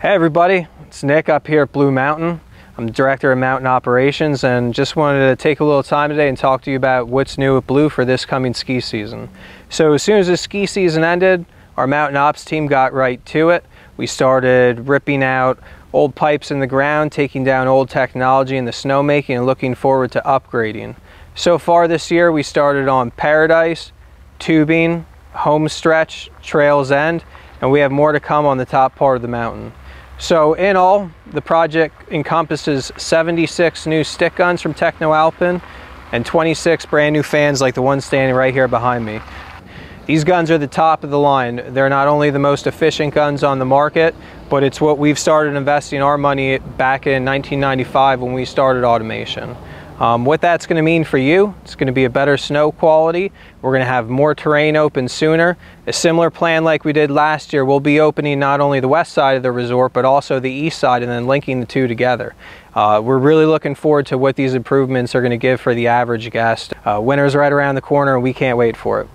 Hey everybody, it's Nick up here at Blue Mountain. I'm the Director of Mountain Operations and just wanted to take a little time today and talk to you about what's new at Blue for this coming ski season. So as soon as the ski season ended, our Mountain Ops team got right to it. We started ripping out old pipes in the ground, taking down old technology in the snowmaking and looking forward to upgrading. So far this year we started on Paradise, Tubing, Homestretch, Trails End, and we have more to come on the top part of the mountain. So in all, the project encompasses 76 new stick guns from Techno Alpin and 26 brand new fans like the one standing right here behind me. These guns are the top of the line. They're not only the most efficient guns on the market, but it's what we've started investing our money back in 1995 when we started automation. Um, what that's going to mean for you, it's going to be a better snow quality. We're going to have more terrain open sooner. A similar plan like we did last year, we'll be opening not only the west side of the resort, but also the east side and then linking the two together. Uh, we're really looking forward to what these improvements are going to give for the average guest. Uh, winter's right around the corner and we can't wait for it.